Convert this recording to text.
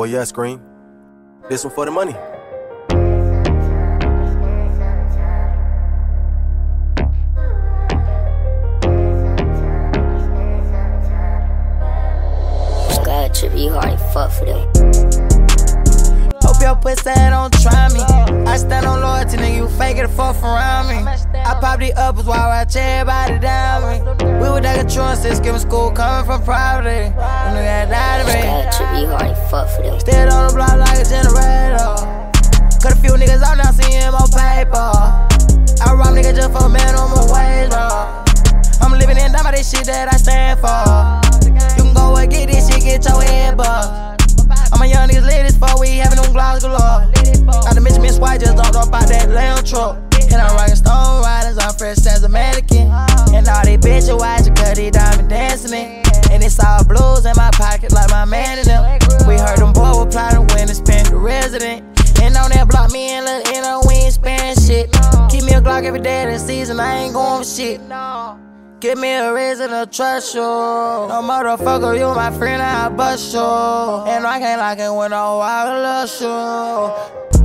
Oh yeah, Scream. This one for the money. Sky trip, you hard fuck for them. Hope your pussy don't try me. I stand on loyalty, nigga, you fake it, fuck around me. I pop the uppers while I check everybody down me. We were like a truant since giving school, coming from poverty. White just dropped off out that lamb truck. And I'm rockin' stone riders, I'm fresh as a mannequin. And all these bitches watchin' cause they diamond dancing it. And it's all blues in my pocket like my man in them. We heard them boys were plotting when they spent the resident. And on that block, me and Lil' Inno, we ain't spend shit. Keep me a Glock every day of the season, I ain't going for shit. Give me a reason to trust you. No motherfucker, you my friend, I bust you. And I can't like it when I walk love you.